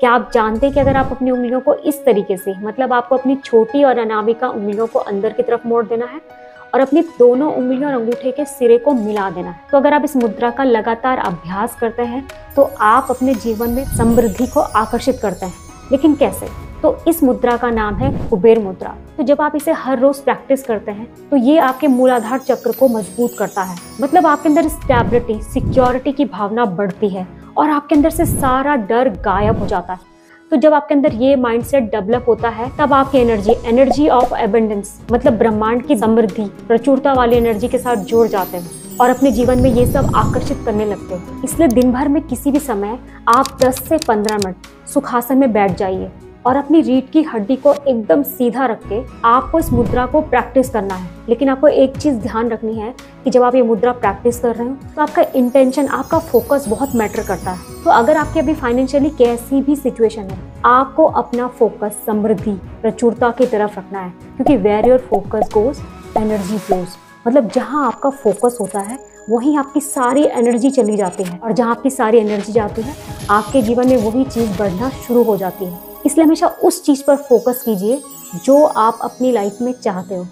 क्या आप जानते हैं कि अगर आप अपनी उंगलियों को इस तरीके से मतलब आपको अपनी छोटी और अनामिका उंगलियों को अंदर की तरफ़ मोड़ देना है और अपनी दोनों उंगलियों और अंगूठे के सिरे को मिला देना है तो अगर आप इस मुद्रा का लगातार अभ्यास करते हैं तो आप अपने जीवन में समृद्धि को आकर्षित करते हैं। लेकिन कैसे? तो इस मुद्रा का नाम है कुबेर मुद्रा। तो जब आप इसे हर रोज प्रैक्टिस करते हैं तो ये आपके मूलाधार चक्र को मज़बूत करता है। मतलब आपके अंदर स्टेबिलिटी सिक्योरिटी की भावना बढ़ती है। और आपके अंदर से सारा डर गायब हो जाता है। तो जब आपके अंदर ये माइंडसेट डेवलप होता है, तब आपकी एनर्जी एनर्जी ऑफ़ एबेंडेंस मतलब ब्रह्मांड की समृद्धि, प्रचुरता वाली एनर्जी के साथ जुड़ जाते हैं और अपने जीवन में ये सब आकर्षित करने लगते हैं। इसलिए दिन भर में किसी भी समय आप 10 से 15 मिनट सुखासन में बैठ जाइए। और अपनी रीढ़ की हड्डी को एकदम सीधा रख के आपको इस मुद्रा को प्रैक्टिस करना है। लेकिन आपको एक चीज़ ध्यान रखनी है कि जब आप ये मुद्रा प्रैक्टिस कर रहे हो तो आपका इंटेंशन आपका फोकस बहुत मैटर करता है। तो अगर आपकी अभी फाइनेंशियली कैसी भी सिचुएशन है, आपको अपना फोकस समृद्धि, प्रचुरता की तरफ़ रखना है। क्योंकि where your focus goes energy flows मतलब जहाँ आपका फोकस होता है वहीं आपकी सारी एनर्जी चली जाती है। और जहाँ आपकी सारी एनर्जी जाती है, आपके जीवन में वही चीज़ बढ़ना शुरू हो जाती है। इसलिए हमेशा उस चीज़ पर फोकस कीजिए, जो आप अपनी लाइफ में चाहते हो।